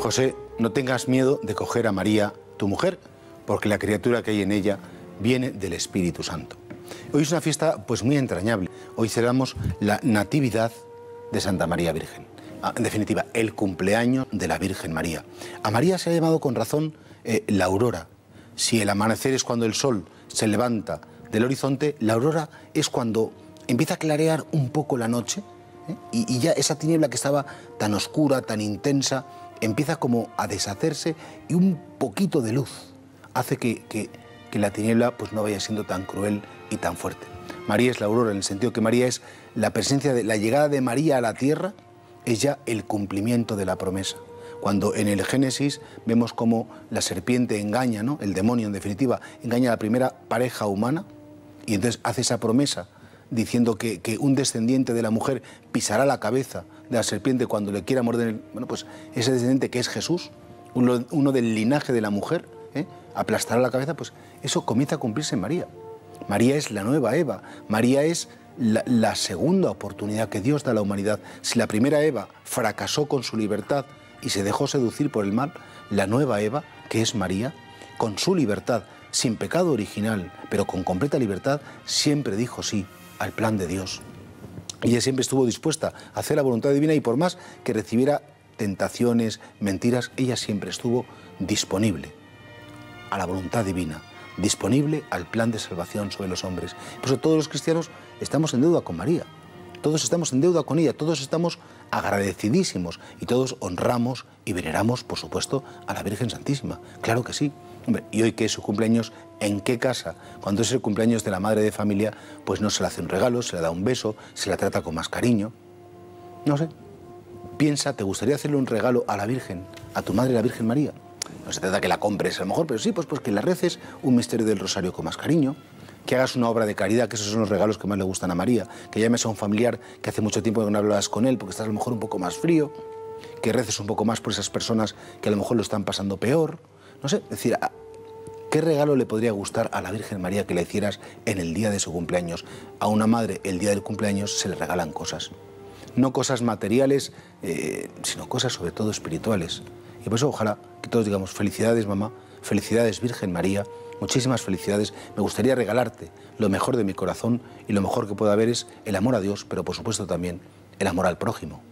José, no tengas miedo de coger a María, tu mujer, porque la criatura que hay en ella viene del Espíritu Santo. Hoy es una fiesta pues muy entrañable. Hoy celebramos la Natividad de Santa María Virgen. Ah, en definitiva, el cumpleaños de la Virgen María. A María se ha llamado con razón eh, la aurora. Si el amanecer es cuando el sol se levanta del horizonte, la aurora es cuando empieza a clarear un poco la noche ¿eh? y, ya esa tiniebla que estaba tan oscura, tan intensa, empieza como a deshacerse y un poquito de luz hace que, que, que la tiniebla pues no vaya siendo tan cruel y tan fuerte. María es la aurora en el sentido que María es la presencia de la llegada de María a la tierra es ya el cumplimiento de la promesa. Cuando en el Génesis vemos cómo la serpiente engaña, ¿no? el demonio en definitiva, engaña a la primera pareja humana y entonces hace esa promesa diciendo que, un descendiente de la mujer pisará la cabeza de la serpiente cuando le quiera morder. Bueno, pues ese descendiente que es Jesús, uno, del linaje de la mujer, ¿eh? aplastará la cabeza, pues eso comienza a cumplirse en María. María es la nueva Eva, María es la, segunda oportunidad que Dios da a la humanidad. Si la primera Eva fracasó con su libertad y se dejó seducir por el mal, la nueva Eva, que es María, con su libertad, sin pecado original, pero con completa libertad, siempre dijo sí al plan de Dios. Ella siempre estuvo dispuesta a hacer la voluntad divina y por más que recibiera tentaciones, mentiras, ella siempre estuvo disponible a la voluntad divina disponible al plan de salvación sobre los hombres. Por eso todos los cristianos estamos en deuda con María, todos estamos en deuda con ella, todos estamos agradecidísimos y todos honramos y veneramos, por supuesto, a la Virgen Santísima. Claro que sí. y hoy que es su cumpleaños, ¿en qué casa? Cuando es el cumpleaños de la madre de familia, pues no se le hace un regalo, se le da un beso, se la trata con más cariño. No sé. Piensa, ¿te gustaría hacerle un regalo a la Virgen, a tu madre, la Virgen María? No se trata que la compres a lo mejor, pero sí, pues, pues que le reces un misterio del rosario con más cariño, que hagas una obra de caridad, que esos son los regalos que más le gustan a María, que llames a un familiar que hace mucho tiempo que no hablabas con él porque estás a lo mejor un poco más frío, que reces un poco más por esas personas que a lo mejor lo están pasando peor. No sé, es decir, ¿qué regalo le podría gustar a la Virgen María que le hicieras en el día de su cumpleaños? A una madre, el día del cumpleaños, se le regalan cosas. No cosas materiales, eh, sino cosas sobre todo espirituales. Y por eso ojalá que todos digamos felicidades mamá, felicidades Virgen María, muchísimas felicidades. Me gustaría regalarte lo mejor de mi corazón y lo mejor que pueda haber es el amor a Dios, pero por supuesto también el amor al prójimo.